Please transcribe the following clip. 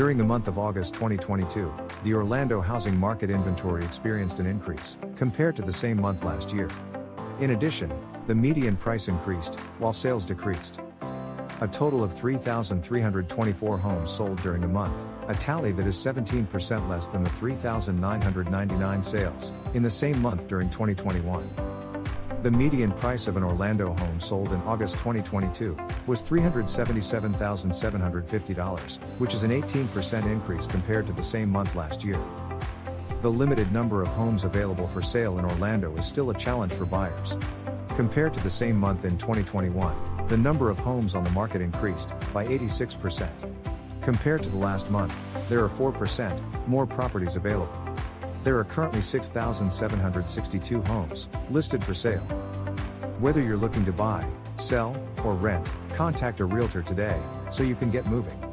During the month of August 2022, the Orlando housing market inventory experienced an increase, compared to the same month last year. In addition, the median price increased, while sales decreased. A total of 3,324 homes sold during the month, a tally that is 17% less than the 3,999 sales in the same month during 2021. The median price of an Orlando home sold in August 2022 was $377,750, which is an 18% increase compared to the same month last year. The limited number of homes available for sale in Orlando is still a challenge for buyers. Compared to the same month in 2021, the number of homes on the market increased by 86%. Compared to the last month, there are 4% more properties available. There are currently 6,762 homes listed for sale. Whether you're looking to buy, sell, or rent, contact a realtor today so you can get moving.